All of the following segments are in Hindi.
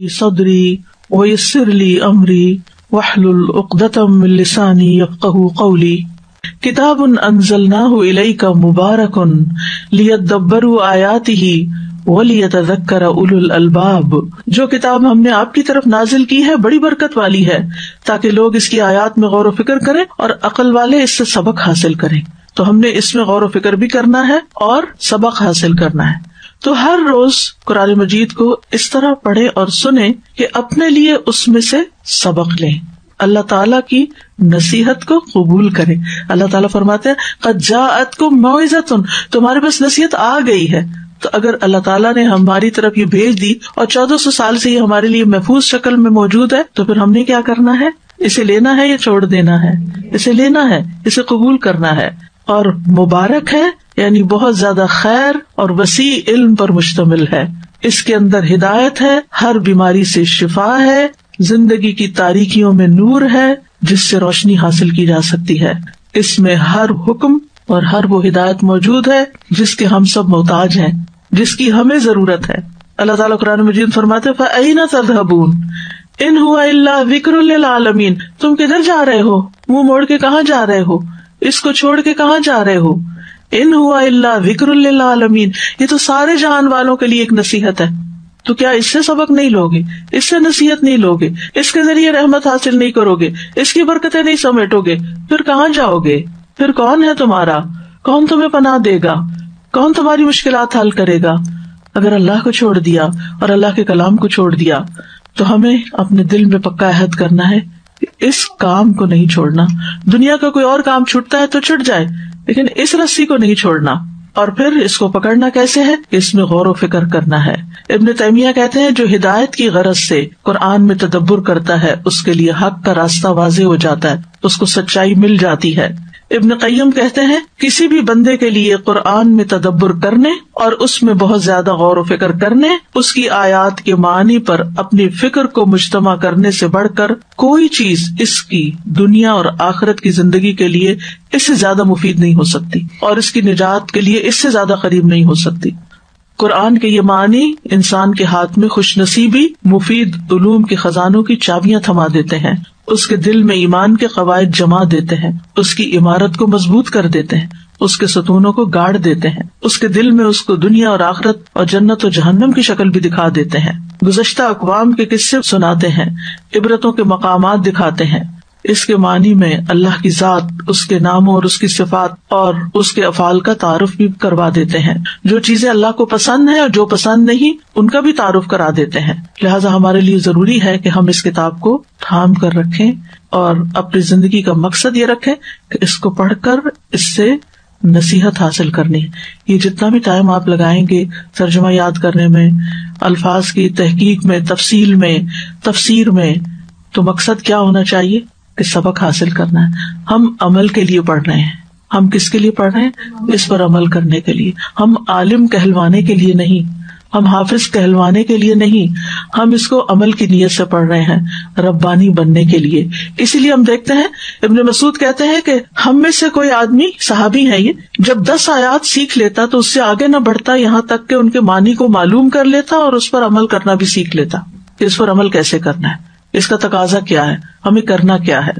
सदरी वयसरली अमरी वहलुल लिसानी यफ़क़हू क़ौली किताबुन अनज़लनाहु इलैका मुबारकुन लियद्दब्बरू आयातिही वलियतज़क्कर उलुल अलबाब जो किताब हमने आपकी तरफ़ नाजिल की है बड़ी बरकत वाली है ताकि लोग इसकी आयात में गौर फ़िक्र करें और अकल वाले इससे सबक हासिल करें तो हमने इसमें गौर फ़िक्र भी करना है और सबक हासिल करना है तो हर रोज कुरान मजीद को इस तरह पढ़े और सुने कि अपने लिए उसमें से सबक लें। अल्लाह ताला की नसीहत को कबूल करें। अल्लाह ताला फरमाते हैं कजात को मोइजतुन तुम्हारे पास नसीहत आ गई है। तो अगर अल्लाह ताला ने हमारी तरफ़ ये भेज दी और चौदह सौ साल से ये हमारे लिए महफूज शक्ल में मौजूद है तो फिर हमने क्या करना है? इसे लेना है या छोड़ देना है? इसे लेना है? इसे कबूल करना है? और मुबारक है यानी बहुत ज़्यादा खैर और वसी इल्म पर मुश्तमिल है। इसके अंदर हिदायत है, हर बीमारी से शिफा है, ज़िंदगी की तारीखियों में नूर है, जिससे रोशनी हासिल की जा सकती है। इसमें हर हुक्म और हर वो हिदायत मौजूद है, जिसके हम सब मोहताज हैं, जिसकी हमें ज़रूरत है। अल्लाह ताला कुरान मजीद फरमाते फ़ैना तदहबून इन हुआ विक्र आलमीन। तुम किधर जा रहे हो? मुँह मोड़ के कहा जा रहे हो? इसको छोड़ के कहा जा रहे हो? इन हुआ इल्ला विक्र आलमीन। ये तो सारे जहान वालों के लिए एक नसीहत है। तो क्या इससे सबक नहीं लोगे? इससे नसीहत नहीं लोगे? इसके ज़रिए रहमत हासिल नहीं करोगे? इसकी बरकतें नहीं समेटोगे? फिर कहाँ जाओगे? फिर कौन है तुम्हारा? कौन तुम्हें पनाह देगा? कौन तुम्हारी मुश्किल हल करेगा? अगर अल्लाह को छोड़ दिया और अल्लाह के कलाम को छोड़ दिया तो हमें अपने दिल में पक्का अहद करना है इस काम को नहीं छोड़ना। दुनिया का कोई और काम छूटता है तो छुट जाए। लेकिन इस रस्सी को नहीं छोड़ना। और फिर इसको पकड़ना कैसे है? इसमें गौर व फ़िक्र करना है। इबन तैमिया कहते हैं, जो हिदायत की गरज से कुरान में तदब्बर करता है, उसके लिए हक का रास्ता वाजे हो जाता है, उसको सच्चाई मिल जाती है। इब्न कैम कहते हैं, किसी भी बंदे के लिए कुरान में तदब्बर करने और उसमें बहुत ज़्यादा गौर फ़िक्र करने, उसकी आयात के मानी पर अपनी फ़िक्र को मुजतमा करने से बढ़कर कोई चीज़ इसकी दुनिया और आखिरत की ज़िंदगी के लिए इससे ज़्यादा मुफीद नहीं हो सकती और इसकी निजात के लिए इससे ज़्यादा करीब नहीं हो सकती। कुरान के ये मानी, इंसान के हाथ में खुश नसीबी मुफीद उलूम के खजानों की चाबियाँ थमा देते हैं। उसके दिल में ईमान के कवायद जमा देते हैं। उसकी इमारत को मज़बूत कर देते हैं। उसके सतूनों को गाड़ देते हैं। उसके दिल में उसको दुनिया और आखरत और जन्नत और जहन्नम की शक्ल भी दिखा देते हैं। गुजश्ता अकवाम के किस्से सुनाते हैं। इबरतों के मकाम दिखाते हैं। इसके मानी में अल्लाह की जात, उसके नामों और उसकी सिफात और उसके अफाल का तारुफ भी करवा देते हैं। जो चीज़ें अल्लाह को पसंद है और जो पसंद नहीं, उनका भी तारुफ करा देते हैं। लिहाजा हमारे लिए ज़रूरी है कि हम इस किताब को थाम कर रखें और अपनी ज़िंदगी का मकसद ये रखें कि इसको पढ़कर इससे नसीहत हासिल करनी। ये जितना भी टाइम आप लगाएँगे तर्जमा याद करने में, अल्फाज की तहकीक में, तफसील में, तफसीर में तो मकसद क्या होना चाहिए? कि सबक हासिल करना है। हम अमल के लिए पढ़ रहे हैं। हम किसके लिए पढ़ रहे हैं? इस पर अमल करने के लिए। हम आलिम कहलवाने के लिए नहीं। हम हाफिज कहलवाने के लिए नहीं। हम इसको अमल की नीयत से पढ़ रहे हैं, रब्बानी बनने के लिए। इसीलिए हम देखते हैं, इब्न मसूद कहते हैं कि हम में से कोई आदमी, साहबी है ये, जब दस आयात सीख लेता तो उससे आगे न बढ़ता, यहाँ तक कि उनके मानी को मालूम कर लेता और उस पर अमल करना भी सीख लेता। इस पर अमल कैसे करना है? इसका तकाजा क्या है? हमें करना क्या है?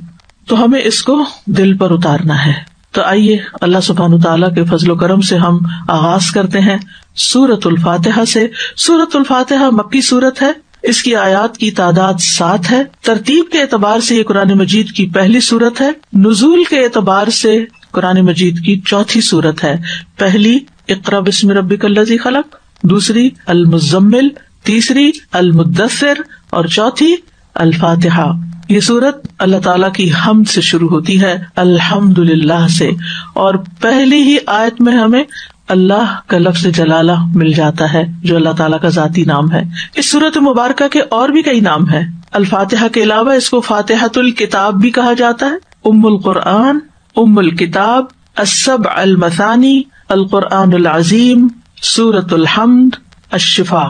तो हमें इसको दिल पर उतारना है। तो आइए, अल्लाह सुबहान तला के फजलो करम से हम आगाज़ करते हैं सूरत फातिहा से। सूरत फातिहा मक्की सूरत है। इसकी आयात की तादाद सात है। तरतीब के एतबार से ये कुरान मजीद की पहली सूरत है। नजूल के एतबार से कुरान मजीद की चौथी सूरत है। पहली, इकरा बिस्म रबी खलक। दूसरी अल मुजम्मिल तीसरी अल मुदसर और चौथी अल्फातिहा। ये सूरत अल्लाह ताला की हम से शुरू होती है, अल्हम्दुलिल्लाह से। और पहली ही आयत में हमें अल्लाह का लफ्ज जलाला मिल जाता है, जो अल्लाह ताला का जाती नाम है। इस सूरत मुबारक के और भी कई नाम है। अल्फातिहा के अलावा इसको फातिहतुल किताब भी कहा जाता है। उम्मुल कुरआन, उम्मुल किताब असब अल मसानी अल कुरआन अजीम, सूरतुल हमद अशिफा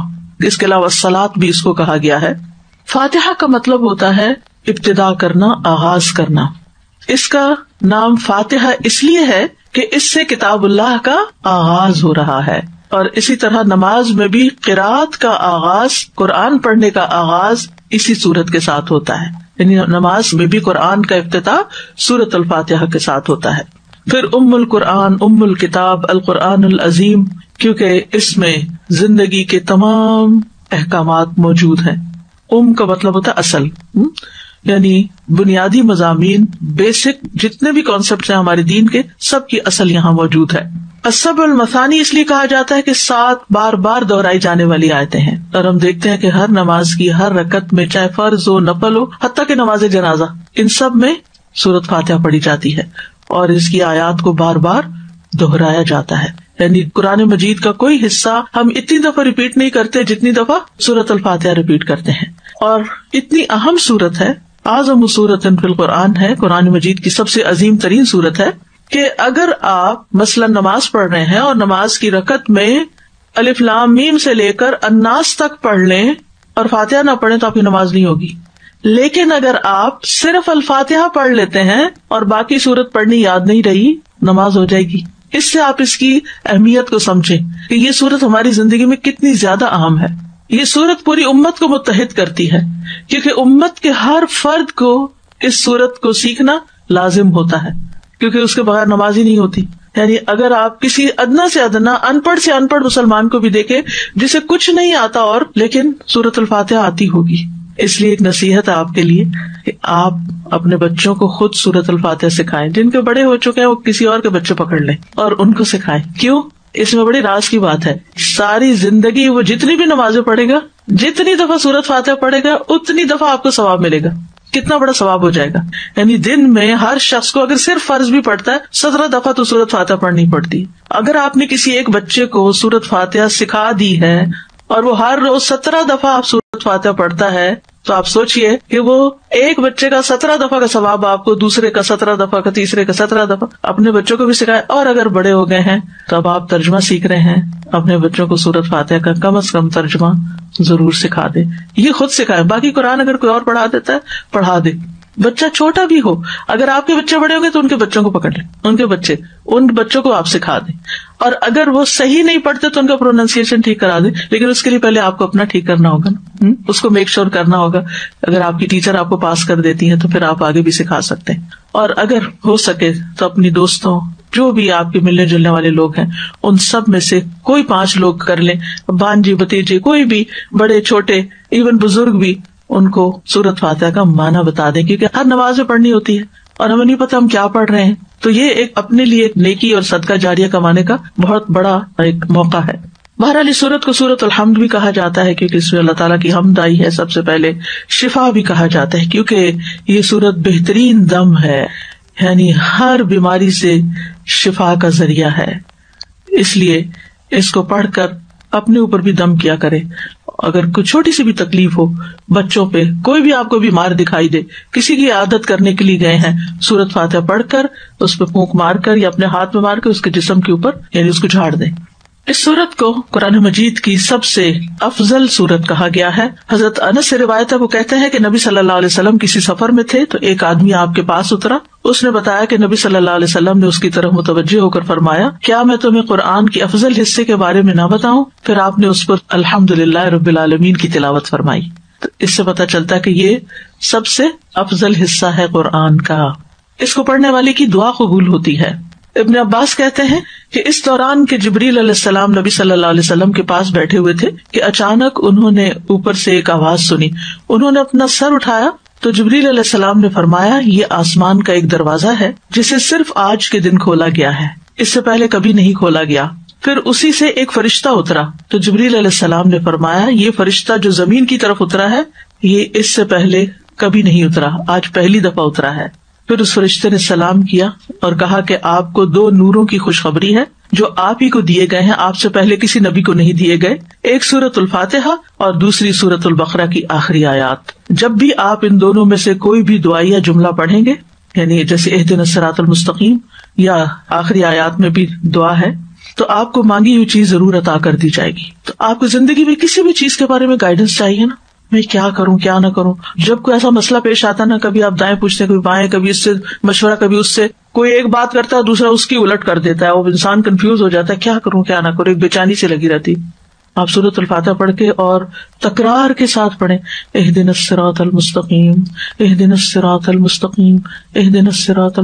इसके अलावा सलात भी इसको कहा गया है। फातिहा का मतलब होता है इब्तदा करना, आगाज़ करना। इसका नाम फातिहा इसलिए है कि इससे किताबुल्लाह का आगाज़ हो रहा है। और इसी तरह नमाज़ में भी किरात का आगाज़, कुरान पढ़ने का आगाज़ इसी सूरत के साथ होता है। यानी नमाज़ में भी कुरान का अफ्ताह सूरत अल फातिहा के साथ होता है। फिर उम्मुल कुरान, उम्मुल किताब, अल कुरान अजीम, क्योंकि इसमें ज़िंदगी के तमाम अहकाम मौजूद हैं। उम का मतलब होता है असल हम्म? यानी बुनियादी मजामी बेसिक जितने भी कॉन्सेप्ट हैं हमारे दीन के सब की असल यहाँ मौजूद है। असब अल मसानी इसलिए कहा जाता है कि सात बार बार दोहराई जाने वाली आयतें हैं। और हम देखते हैं कि हर नमाज़ की हर रकत में, चाहे फ़र्ज़ हो, नफल हो हती के नमाज़ जनाजा, इन सब में सूरत फातिहा पढ़ी जाती है। और इसकी आयात को बार बार दोहराया जाता है। यानी कुरान मजीद का कोई हिस्सा हम इतनी दफ़ा रिपीट नहीं करते जितनी दफ़ा सूरत अल फातिहा रिपीट करते हैं। और इतनी अहम सूरत है, आज़म सूरत कुरान है, कुरान मजीद की सबसे अजीम तरीन सूरत है कि अगर आप मसलन नमाज़ पढ़ रहे हैं और नमाज़ की रकत में अलिफ्लाम मीम से लेकर अन्नास तक पढ़ लें और फातिहा ना पढ़े तो आपकी नमाज़ नहीं होगी। लेकिन अगर आप सिर्फ़ अल्फातिहा पढ़ लेते हैं और बाकी सूरत पढ़नी याद नहीं रही, नमाज़ हो जाएगी। इससे आप इसकी अहमियत को समझें कि ये सूरत हमारी ज़िंदगी में कितनी ज़्यादा अहम है। ये सूरत पूरी उम्मत को मुतहद करती है, क्योंकि उम्मत के हर फर्द को, इस सूरत को सीखना लाजिम होता है, क्योंकि उसके बगैर नमाज़ ही नहीं होती। यानी अगर आप किसी अदना से अदना, अनपढ़ से अनपढ़ मुसलमान को भी देखें, जिसे कुछ नहीं आता और, लेकिन सूरत अल्फातिहा आती होगी। इसलिए एक नसीहत आपके लिए कि आप अपने बच्चों को खुद सूरत अल्फातिहा सिखाएँ। जिनके बड़े हो चुके हैं, वो किसी और के बच्चे पकड़ लें और उनको सिखाएँ। क्यों? इसमें बड़ी राज की बात है। सारी ज़िंदगी वो जितनी भी नमाजें पढ़ेगा, जितनी दफ़ा सूरत फातह पढ़ेगा, उतनी दफ़ा आपको सवाब मिलेगा। कितना बड़ा सवाब हो जाएगा। यानी दिन में हर शख्स को अगर सिर्फ़ फ़र्ज़ भी पड़ता है, सत्रह दफ़ा तो सूरत फातह पढ़नी पड़ती अगर आपने किसी एक बच्चे को सूरत फातह सिखा दी है और वो हर रोज सत्रह दफ़ा आप सूरत फातिहा पढ़ता है तो आप सोचिए कि वो एक बच्चे का सत्रह दफ़ा का सवाब आपको, दूसरे का सत्रह दफ़ा का, तीसरे का सत्रह दफ़ा, अपने बच्चों को भी सिखाए। और अगर बड़े हो गए हैं तो अब आप तर्जमा सीख रहे हैं। अपने बच्चों को सूरत फातिहा का कम अज कम तर्जमा ज़रूर सिखा दे। ये खुद सिखाए। बाकी कुरान अगर कोई और पढ़ा देता है, पढ़ा दे। बच्चा छोटा भी हो, अगर आपके बच्चे बड़े होंगे तो उनके बच्चों को पकड़ ले, उनके बच्चे, उन बच्चों को आप सिखा दें। और अगर वो सही नहीं पढ़ते तो उनका प्रोनाउंसिएशन ठीक करा दे, लेकिन उसके लिए पहले आपको अपना ठीक करना होगा ना हम्म? उसको मेक श्योर sure करना होगा। अगर आपकी टीचर आपको पास कर देती है तो फिर आप आगे भी सिखा सकते हैं। और अगर हो सके तो अपनी दोस्तों, जो भी आपके मिलने जुलने वाले लोग हैं, उन सब में से कोई पाँच लोग कर लें। बानजी भतीजे, कोई भी बड़े, छोटे इवन बुज़ुर्ग भी उनको सूरत फातिहा का माना बता दें, क्योंकि हर नमाज़ में पढ़नी होती है, और हमें नहीं पता हम क्या पढ़ रहे हैं। तो ये एक अपने लिए एक नेकी और सदका जारिया कमाने का बहुत बड़ा एक मौका है। बहरहाल सूरत को सूरत अलहमद भी कहा जाता है, क्योंकि इसमें अल्लाह ताला की हमद आई है, सबसे पहले शिफा भी कहा जाता है, क्योंकि ये सूरत बेहतरीन दम है, यानी हर बीमारी से शिफा का ज़रिया है। इसलिए इसको पढ़कर अपने ऊपर भी दम किया करे। अगर कुछ छोटी सी भी तकलीफ़ हो, बच्चों पे कोई भी आपको बीमार दिखाई दे, किसी की आदत करने के लिए गए हैं, सूरत फातह पढ़कर, उस पर फूक मारकर या अपने हाथ में मारकर उसके जिसम के ऊपर, यानी उसको झाड़ दें। इस सूरत को कुरान मजीद की सबसे अफजल सूरत कहा गया है। हज़रत अनस से रिवायत है, वो कहते हैं कि नबी सल्लल्लाहु अलैहि वसल्लम किसी सफ़र में थे तो एक आदमी आपके पास उतरा। उसने बताया कि नबी सल्लल्लाहु अलैहि वसल्लम ने उसकी तरफ़ मुतवजह होकर फरमाया, क्या मैं तुम्हें कुरान के अफजल हिस्से के बारे में न बताऊँ? फिर आपने उस पर अल्हम्दुलिल्लाह रब्बिल आलमीन की तिलावत फरमाई। तो इससे पता चलता कि ये सबसे अफजल हिस्सा है कुरान का। इसको पढ़ने वाले की दुआ कबूल होती है। इब्न अब्बास कहते हैं कि इस दौरान के जबरील सलाम नबी सल्लल्लाहु अलैहि वसल्लम के पास बैठे हुए थे कि अचानक उन्होंने ऊपर से एक आवाज़ सुनी। उन्होंने अपना सर उठाया तो जबरील सलाम ने फरमाया, ये आसमान का एक दरवाज़ा है, जिसे सिर्फ़ आज के दिन खोला गया है। इससे पहले कभी नहीं खोला गया। फिर उसी से एक फरिश्ता उतरा। तो जबरील सलाम ने फरमाया, ये फरिश्ता जो ज़मीन की तरफ़ उतरा है, ये इससे पहले कभी नहीं उतरा। आज पहली दफ़ा उतरा है। फिर उस फरिश्ते ने सलाम किया और कहा कि आपको दो नूरों की खुशखबरी है, जो आप ही को दिए गए हैं। आपसे पहले किसी नबी को नहीं दिए गए। एक सूरत फातिहा और दूसरी सूरत बकरा की आखिरी आयात। जब भी आप इन दोनों में से कोई भी दुआ या जुमला पढ़ेंगे, यानी जैसे एह दिन मुस्तकीम या आखिरी आयात में भी दुआ है तो आपको मांगी हुई चीज़ ज़रूर अता कर दी जाएगी। तो आपको ज़िंदगी में किसी भी चीज़ के बारे में गाइडेंस चाहिए ना? मैं क्या करूँ, क्या ना करूँ? जब कोई ऐसा मसला पेश आता ना, कभी आप दाएँ पूछते कभी बाएँ, कभी इससे मशवरा, कभी उससे कोई एक बात करता है दूसरा उसकी उलट कर देता है, वो इंसान कंफ्यूज हो जाता है, क्या करूँ, क्या ना करूँ? एक बेचानी से लगी रहती। आप सूरत अल्फाता पढ़ के और तकरार के साथ पढ़े। एह दिन मुस्तकीम एह दिन मुस्तकीम एह दिन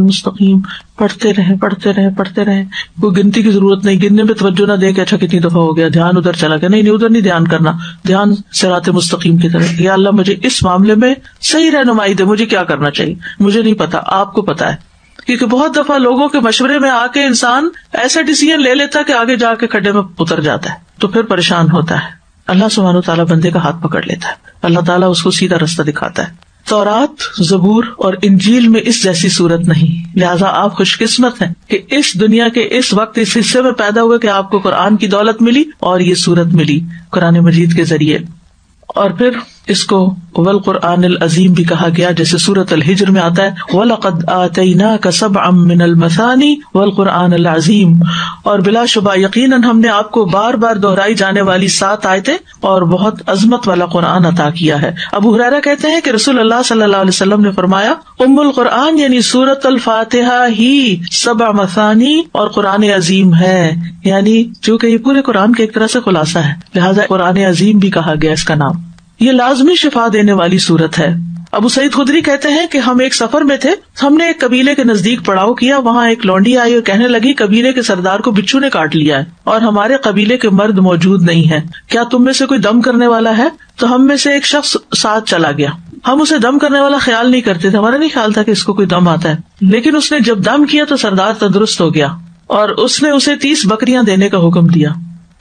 मुस्तकीम। पढ़ते रहे पढ़ते रहे पढ़ते रहे। कोई गिनती की ज़रूरत नहीं। गिनने में तवज्जो ना दे के अच्छा कितनी दफ़ा हो गया। ध्यान उधर चला गया। नहीं नहीं, उधर नहीं ध्यान करना। ध्यान सिरात मुस्तकीम की तरह या अल्लाह मुझे इस मामले में सही रहनुमाई दे। मुझे क्या करना चाहिए? मुझे नहीं पता। आपको पता है। क्योंकि बहुत दफ़ा लोगों के मशवरे में आके इंसान ऐसा डिसीज़न ले लेता कि आगे जाके खड्डे में उतर जाता है। तो फिर परेशान होता है। अल्लाह सुबहान तला बंदे का हाथ पकड़ लेता है। अल्लाह ताला उसको सीधा रास्ता दिखाता है। तौरात, जबूर और इंजील में इस जैसी सूरत नहीं। लिहाजा आप खुशकिस्मत हैं कि इस दुनिया के इस वक्त इस हिस्से में पैदा हुए कि आपको कुरान की दौलत मिली और ये सूरत मिली कुरान मजीद के ज़रिए। और फिर इसको वल कुरान अजीम भी कहा गया, जैसे सूरत अल हिजर में आता है, वलकद आतना का सब अमिनल मसानी वल कुरान अजीम। और बिलाशुबा यकीन हमने आपको बार बार दोहराई जाने वाली सात आयते और बहुत अजमत वाला कुरान अता किया है। अबू हुरैरा कहते हैं कि रसूल अल्लाह ने फरमाया, उम्मुल कुरान यानी सूरत अल फातिहा ही सब मसानी और कुरान अजीम है। यानी चूँकि ये पूरे कुरान के एक तरह से खुलासा है, लिहाजा कुरान अजीम भी कहा गया इसका नाम। ये लाजमी शिफा देने वाली सूरत है। अबू सईद खुदरी कहते हैं कि हम एक सफ़र में थे। हमने एक कबीले के नज़दीक पड़ाव किया। वहाँ एक लौंडी आई और कहने लगी, कबीले के सरदार को बिच्छू ने काट लिया है और हमारे कबीले के मर्द मौजूद नहीं है। क्या तुम में से कोई दम करने वाला है? तो हम में से एक शख्स साथ चला गया। हम उसे दम करने वाला ख्याल नहीं करते थे। हमारा नहीं ख्याल था कि इसको कोई दम आता है। लेकिन उसने जब दम किया तो सरदार तंदुरुस्त हो गया और उसने उसे तीस बकरियाँ देने का हुक्म दिया।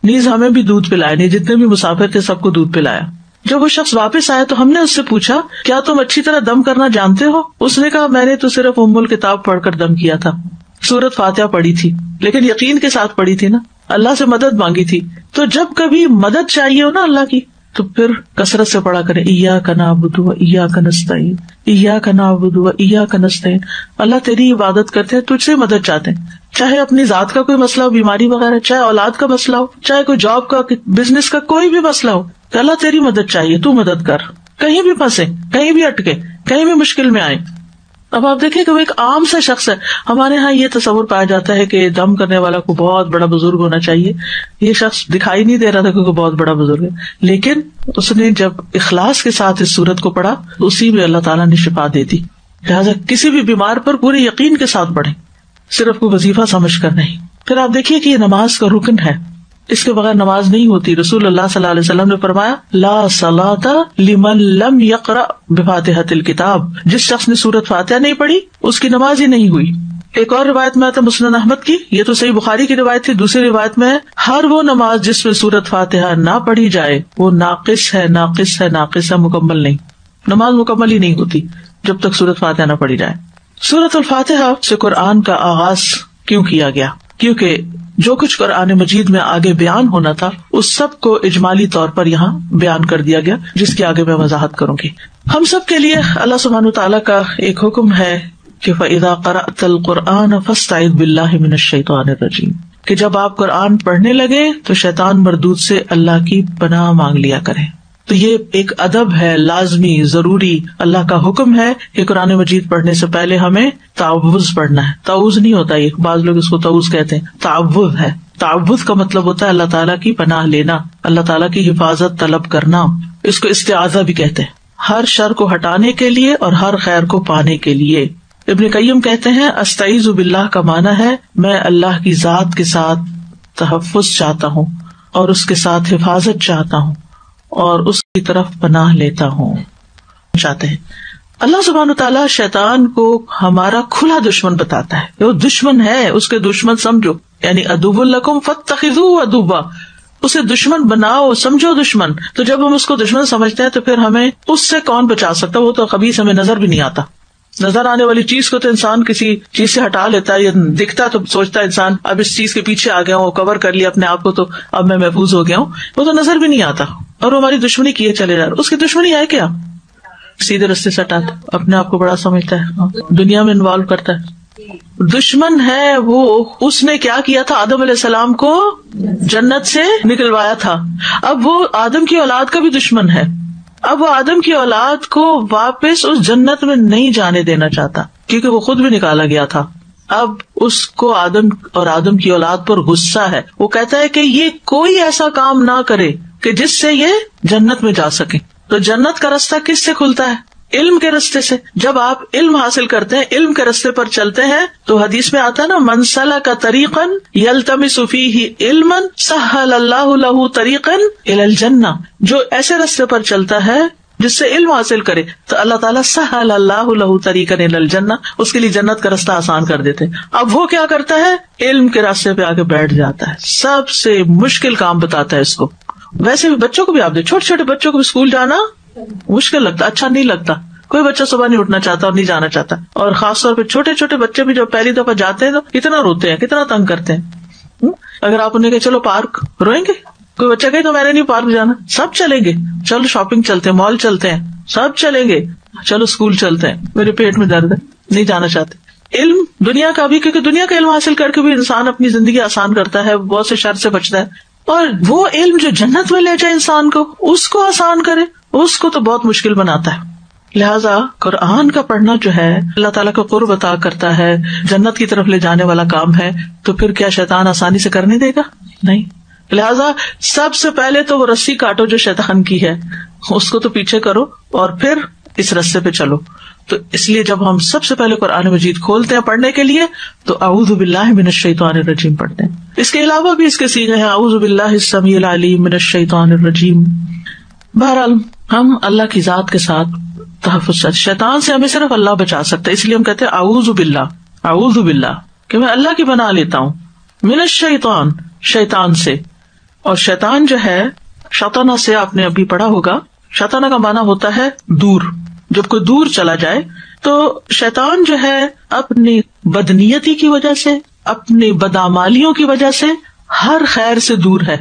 नीज हमें भी दूध पिलाया नहीं जितने भी मुसाफिर थे सबको दूध पिलाया। जब वो शख्स वापस आया तो हमने उससे पूछा, क्या तुम अच्छी तरह दम करना जानते हो? उसने कहा, मैंने तो सिर्फ़ उम्मुल किताब पढ़कर दम किया था। सूरत फातिहा पढ़ी थी, लेकिन यकीन के साथ पढ़ी थी ना। अल्लाह से मदद मांगी थी। तो जब कभी मदद चाहिए हो ना अल्लाह की तो फिर कसरत से पढ़ा करें इया का नाबुदु इया का नस्तीन इया का नाबुदु इया का अल्लाह तेरी इबादत करते हैं, तुझसे मदद चाहते हैं। चाहे अपनी जात का कोई मसला हो, बीमारी वगैरह, चाहे औलाद का मसला हो, चाहे कोई जॉब का बिज़नेस का कोई भी मसला हो तो अल्लाह तेरी मदद चाहिए, तू मदद कर। कहीं भी फंसे, कहीं भी अटके, कहीं भी मुश्किल में आए। अब आप देखें कि वो एक आम सा शख्स है। हमारे यहाँ ये तस्वुर पाया जाता है कि दम करने वाला को बहुत बड़ा बुज़ुर्ग होना चाहिए। ये शख्स दिखाई नहीं दे रहा था क्योंकि बहुत बड़ा बुज़ुर्ग है। लेकिन उसने जब इखलास के साथ इस सूरत को पढ़ा उसी में अल्लाह ताला ने शिफा दे दी। लिहाजा किसी भी बीमार पर पूरे यकीन के साथ पढ़े। सिर्फ़ कोई वजीफा समझ कर नहीं। फिर आप देखिए कि नमाज़ का रुकन है। इसके बगैर नमाज़ नहीं होती। रसूल अल्लाह सल्लल्लाहु अलैहि वसल्लम ने फरमाया, ला सलाता लिमन लम यकरा बिफातिहतिल किताब। जिस शख्स ने सूरत फातिहा नहीं पढ़ी, उसकी नमाज़ ही नहीं हुई। एक और रिवायत में आता मुस्लिम अहमद की। ये तो सही बुखारी की रिवायत थी। दूसरी रिवायत में हर वो नमाज़ जिसमें सूरत फातिहा ना पढ़ी जाए, वो नाकिस है नाकिस है नाकिस है, मुकम्मल नहीं। नमाज़ मुकम्मल ही नहीं होती, जब तक सूरत फातिहा ना पढ़ी जाए। सूरत फातिहा से कुरान का आगाज़ क्यों किया गया? क्योंकि जो कुछ कुरान मजीद में आगे बयान होना था, उस सबको इजमाली तौर पर यहाँ बयान कर दिया गया, जिसके आगे मैं वजाहत करूँगी। हम सब के लिए अल्लाह सुबहान तला का एक हुक्म है कि फ़ैदा करातल फस्ताइद बिल्लाजीम कि जब आप कुरान पढ़ने लगे तो शैतान मरदूद से अल्लाह की पनाह मांग लिया करें। तो ये एक अदब है, लाजमी, ज़रूरी, अल्लाह का हुक्म है कि कुरान मजीद पढ़ने से पहले हमें तावुज पढ़ना है। ताउज नहीं होता ये, बाज लोग इसको ताउज कहते हैं। तावुज है। तावुज का मतलब होता है अल्लाह ताला की पनाह लेना, अल्लाह ताला की हिफाजत, तलब करना, इसको इस्तेआजा भी कहते हैं। हर शर को हटाने के लिए और हर खैर को पाने के लिए। इबन कईम कहते हैं, अस्ताईज बिल्लाह का माना है, मैं अल्लाह की जात के साथ तहफ़ चाहता हूँ और उसके साथ हिफाजत चाहता हूँ। और उसकी तरफ़ पनाह लेता हूँ। चाहते हैं। अल्लाह सुबहान तला शैतान को हमारा खुला दुश्मन बताता है। वो दुश्मन है, उसके दुश्मन समझो। यानी अदुबुल्लकुम फतखिजू अदुबा उसे दुश्मन बनाओ, समझो दुश्मन। तो जब हम उसको दुश्मन समझते हैं तो फिर हमें उससे कौन बचा सकता? वो तो कभी हमें नज़र भी नहीं आता। नज़र आने वाली चीज़ को तो इंसान किसी चीज़ से हटा लेता है या दिखता तो सोचता है इंसान अब इस चीज़ के पीछे आ गया हूँ कवर कर लिया अपने आप को तो अब मैं महफूज हो गया हूँ। वो तो नज़र भी नहीं आता। और वो हमारी दुश्मनी किए चले जा रहे उसकी दुश्मनी है क्या? सीधे रस्ते से हटाता अपने आप को बड़ा समझता है। हाँ, दुनिया में इन्वॉल्व करता है। दुश्मन है वो उसने क्या किया था? आदम सलाम को जन्नत से निकलवाया था। अब वो आदम की औलाद का भी दुश्मन है। अब वो आदम की औलाद को वापस उस जन्नत में नहीं जाने देना चाहता, क्योंकि वो खुद भी निकाला गया था। अब उसको आदम और आदम की औलाद पर गुस्सा है। वो कहता है कि ये कोई ऐसा काम ना करे कि जिससे ये जन्नत में जा सके। तो जन्नत का रास्ता किससे खुलता है? इल्म के रस्ते से। जब आप इल्म हासिल करते हैं, इल्म के रस्ते पर चलते हैं तो हदीस में आता है ना मनसला का तरीकन यलतमी सुफी ही इल्मन सहल अल्लाह तरीकन इल जन्ना। जो ऐसे रस्ते पर चलता है, जिससे इल्म हासिल करे तो अल्लाह ताला सहल अल्लाह तरीकन इल जन्ना, उसके लिए जन्नत का रास्ता आसान कर देते अब वो क्या करता है? इल्म के रास्ते पे आके बैठ जाता है। सबसे मुश्किल काम बताता है इसको। वैसे भी बच्चों को भी आप दे छोटे छोटे बच्चों को भी स्कूल जाना मुश्किल लगता अच्छा नहीं लगता। कोई बच्चा सुबह नहीं उठना चाहता और नहीं जाना चाहता। और खासतौर पर छोटे छोटे बच्चे भी जब पहली दफ़ा जाते हैं तो कितना रोते हैं, कितना तंग करते हैं। हम्म? अगर आप उन्हें कहे, चलो पार्क, रोएँगे? कोई बच्चा कहे तो मैंने नहीं पार्क जाना। सब चलेंगे। चलो शॉपिंग चलते हैं, मॉल चलते हैं, सब चलेंगे। चलो स्कूल चलते हैं, मेरे पेट में दर्द है, नहीं जाना चाहते। इल्म दुनिया का भी, क्योंकि दुनिया का इल्म हासिल करके भी इंसान अपनी ज़िंदगी आसान करता है, बहुत से शर से बचता है। और वो इल्म जो जन्नत में ले जाए इंसान को, उसको आसान करे, उसको तो बहुत मुश्किल बनाता है। लिहाजा कुरान का पढ़ना जो है, अल्लाह ताला का कुर्ब अता करता है, जन्नत की तरफ़ ले जाने वाला काम है तो फिर क्या शैतान आसानी से करने देगा? नहीं। लिहाजा सबसे पहले तो वो रस्सी काटो जो शैतान की है, उसको तो पीछे करो और फिर इस रस्ते पे चलो। तो इसलिए जब हम सबसे पहले कुरान मजीद खोलते हैं पढ़ने के लिए तो अऊजुबिल्लाशैतान रजीम पढ़ते हैं। इसके अलावा भी इसके सीखे हैं अऊजुबिल्लासमीम रजीम। बहरहाल, हम अल्लाह की जात के साथ तहफ़ शैतान से हमें सिर्फ़ अल्लाह बचा सकता है। इसलिए हम कहते हैं आऊजुबिल्ला आऊजुबिल्ला कि मैं अल्लाह की बना लेता हूँ। मिनश शैतान शैतान से। और शैतान जो है, शताना से आपने अभी पढ़ा होगा, शताना का माना होता है दूर। जब कोई दूर चला जाए तो शैतान जो है अपनी बदनीयती की वजह से, अपनी बदामालियों की वजह से हर खैर से दूर है,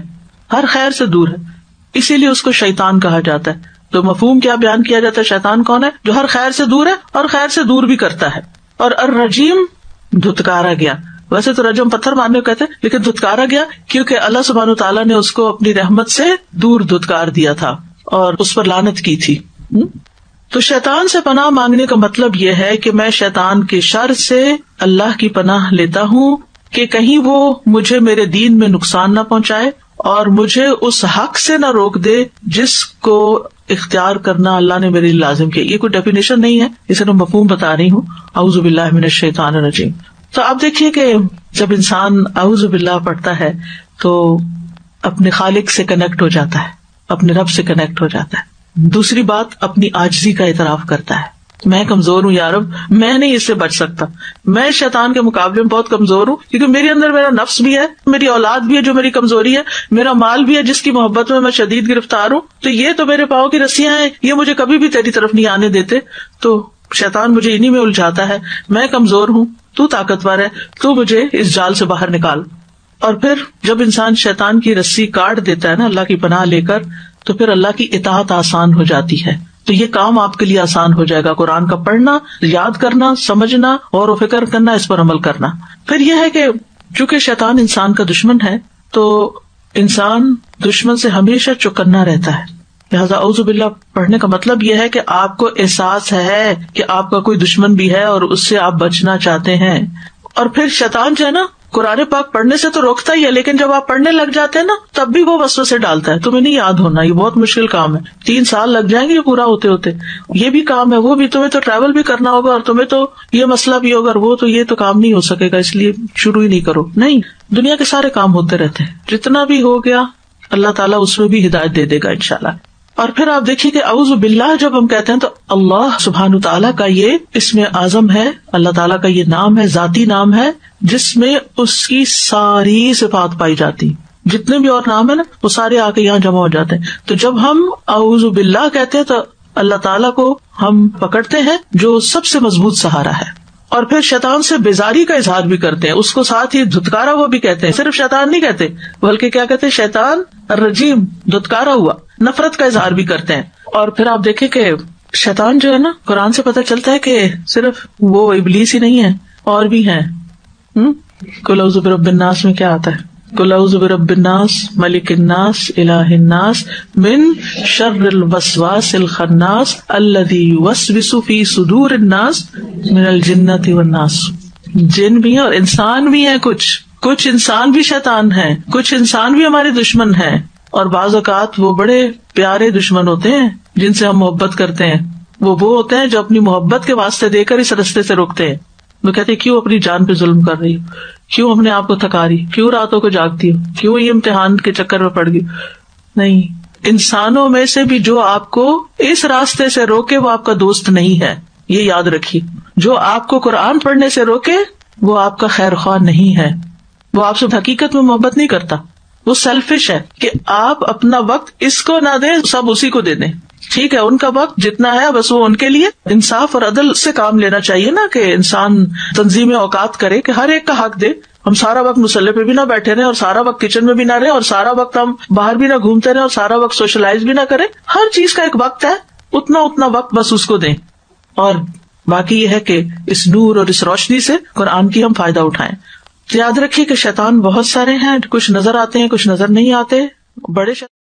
हर खैर से दूर है। इसीलिए उसको शैतान कहा जाता है। तो मफहूम क्या बयान किया जाता है? शैतान कौन है? जो हर खैर से दूर है और खैर से दूर भी करता है। और अर रजीम धुतकारा गया। वैसे तो रजम पत्थर मारने को कहते हैं, लेकिन धुतकारा गया क्योंकि अल्लाह सुबहान तला ने उसको अपनी रहमत से दूर धुतकार दिया था और उस पर लानत की थी। हुँ? तो शैतान से पनाह मांगने का मतलब यह है कि मैं शैतान के शर से अल्लाह की पनाह लेता हूँ कि कहीं वो मुझे मेरे दीन में नुकसान न पहुँचाए और मुझे उस हक से न रोक दे जिसको इख्तियार करना अल्लाह ने मेरे लिए लाजिम किया। ये कोई डेफिनेशन नहीं है, इसे मैं मफहूम बता रही हूँ। अउजुबिल्लाशैतान रजीम। तो आप देखिए कि जब इंसान अउजुबिल्ला पढ़ता है तो अपने खालिक से कनेक्ट हो जाता है, अपने रब से कनेक्ट हो जाता है। दूसरी बात अपनी आजजी का इतराफ करता है। मैं कमज़ोर हूँ यारब मैं नहीं इससे बच सकता। मैं शैतान के मुकाबले में बहुत कमज़ोर हूँ, क्योंकि मेरे अंदर मेरा नफ्स भी है, मेरी औलाद भी है जो मेरी कमज़ोरी है, मेरा माल भी है जिसकी मोहब्बत में मैं शदीद गिरफ़्तार हूँ। तो ये तो मेरे पाओ की रस्सियाँ हैं, ये मुझे कभी भी तेरी तरफ़ नहीं आने देते। तो शैतान मुझे इन्हीं में उलझाता है। मैं कमज़ोर हूँ, तू ताकतवर है, तू मुझे इस जाल से बाहर निकाल। और फिर जब इंसान शैतान की रस्सी काट देता है ना, अल्लाह की पनाह लेकर तो फिर अल्लाह की इतात आसान हो जाती है। तो ये काम आपके लिए आसान हो जाएगा। कुरान का पढ़ना, याद करना, समझना और फ़िक्र करना, इस पर अमल करना। फिर यह है कि चूँकि शैतान इंसान का दुश्मन है तो इंसान दुश्मन से हमेशा चुकन्ना रहता है। लिहाजा अउजुबिल्ला पढ़ने का मतलब यह है कि आपको एहसास है कि आपका कोई दुश्मन भी है और उससे आप बचना चाहते हैं। और फिर शैतान जो है ना कुरान पाक पढ़ने से तो रोकता ही है, लेकिन जब आप पढ़ने लग जाते हैं ना, तब भी वो वस्व से डालता है। तुम्हें नहीं याद होना, ये बहुत मुश्किल काम है। तीन साल लग जाएँगे पूरा होते होते। ये भी काम है, वो भी, तुम्हें तो ट्रैवल भी करना होगा और तुम्हें तो ये मसला भी होगा वो तो ये तो काम नहीं हो सकेगा, इसलिए शुरू ही नहीं करो। नहीं, दुनिया के सारे काम होते रहते हैं। जितना भी हो गया, अल्लाह ताला उसमें भी हिदायत दे देगा इनशाला और फिर आप देखिए कि अउज बिल्ला जब हम कहते हैं तो अल्लाह सुबहान तला का ये इसमें आज़म है, अल्लाह ताला का ये नाम है, जाती नाम है, जिसमें उसकी सारी सिफात पाई जाती। जितने भी और नाम है ना, वो सारे आके यहाँ जमा हो जाते हैं। तो जब हम अउज बिल्ला कहते हैं तो अल्लाह ताला को हम पकड़ते हैं, जो सबसे मज़बूत सहारा है। और फिर शैतान से बेजारी का इजहार भी करते हैं। उसको साथ ही धुतकारा हुआ भी कहते हैं। सिर्फ़ शैतान नहीं कहते, बल्कि क्या कहते हैं? शैतान, रजीम, धुतकारा हुआ, नफरत का इजहार भी करते हैं। और फिर आप देखे कि शैतान जो है ना, कुरान से पता चलता है कि सिर्फ़ वो इबलीस ही नहीं है, और भी है। हम्म? बिन्नास में क्या आता है? कुलौजबिरबिन्नास मलिकन्नास इलाहिन्नास मिन शर्रिल वसवासिल खन्नास अल्लदी वसविसु फ़ी सुदूरिन्नास मिनल जिन्नति वन्नास जिन भी है और इंसान भी है कुछ कुछ इंसान भी शैतान है कुछ इंसान भी हमारे दुश्मन है और बाज अवकात वो बड़े प्यारे दुश्मन होते हैं जिनसे हम मोहब्बत करते हैं वो वो होते हैं जो अपनी मोहब्बत के वास्ते देकर इस रस्ते से रोकते हैं वो कहते क्यों अपनी जान पे जुल्म कर रही क्यों हमने आपको थका रही क्यों रातों को जागती हो? क्यों ये इम्तिहान के चक्कर में पड़ गई? नहीं। इंसानों में से भी जो आपको इस रास्ते से रोके, वो आपका दोस्त नहीं है। ये याद रखिए। जो आपको कुरान पढ़ने से रोके, वो आपका खैर ख्वाह नहीं है। वो आपसे हकीकत में मोहब्बत नहीं करता। वो सेल्फिश है कि आप अपना वक्त इसको ना दें, सब उसी को दे दें। ठीक है, उनका वक्त जितना है, बस वो उनके लिए इंसाफ और अदल से काम लेना चाहिए ना कि इंसान तंजीम औकात करे कि हर एक का हक दे। हम सारा वक्त मुसल्ले पे भी ना बैठे रहे और सारा वक्त किचन में भी ना रहे और सारा वक्त हम बाहर भी ना घूमते रहे और सारा वक्त सोशलाइज भी ना करें। हर चीज़ का एक वक्त है, उतना उतना वक्त बस उसको दें। और बाकी यह है कि इस नूर और इस रोशनी से कुरान की हम फ़ायदा उठाएँ। याद रखिए कि शैतान बहुत सारे हैं, कुछ नज़र आते हैं, कुछ नज़र नहीं आते। बड़े